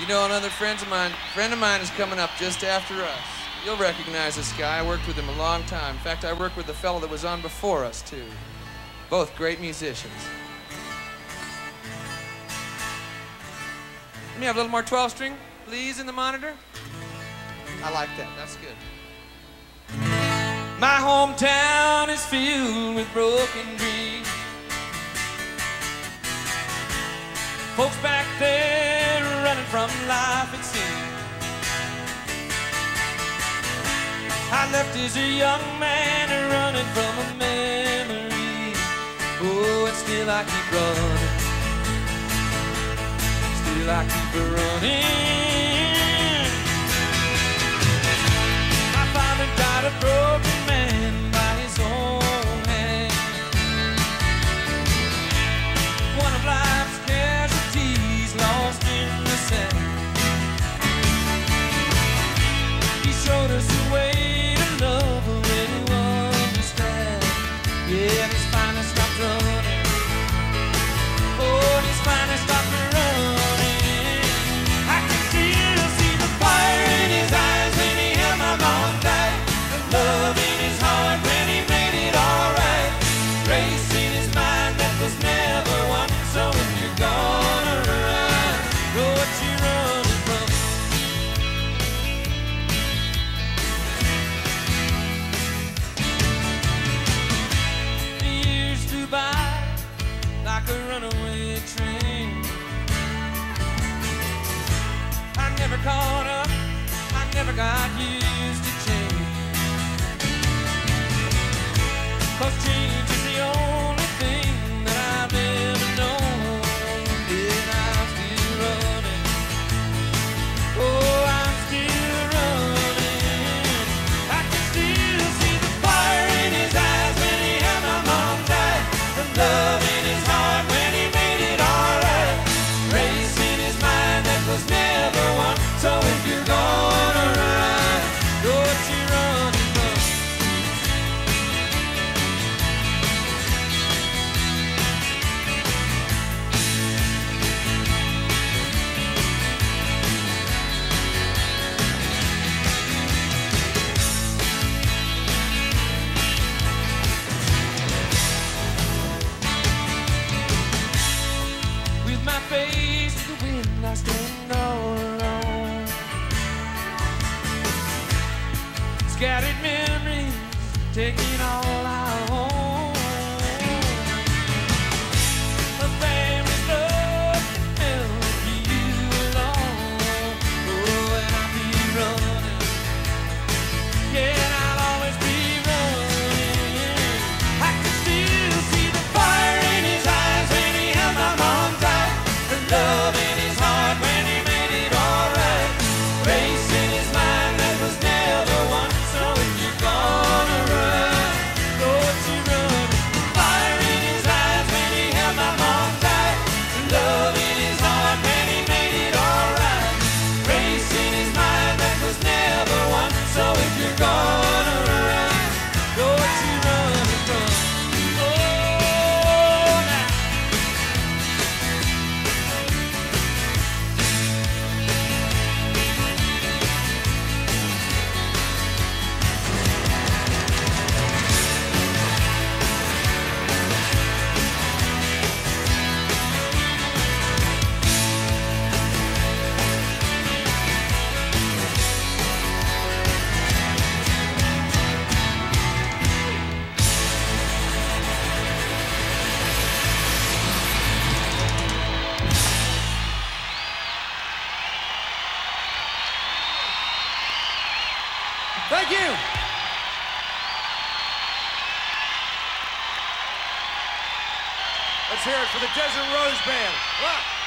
You know, another friend of mine, friend of mine is coming up just after us. You'll recognize this guy. I worked with him a long time. In fact, I worked with the fellow that was on before us, too. Both great musicians. Let me have a little more 12 string, please, in the monitor. I like that. That's good. My hometown is filled with broken dreams. Folks back there running life, it seems. I left as a young man running from a memory. Oh, and still I keep running. Still I keep running. Never caught up, I never got used to change. Cause change face the wind, I stand all alone. Scattered memories, taking all I own. Thank you. Let's hear it for the Desert Rose Band. On.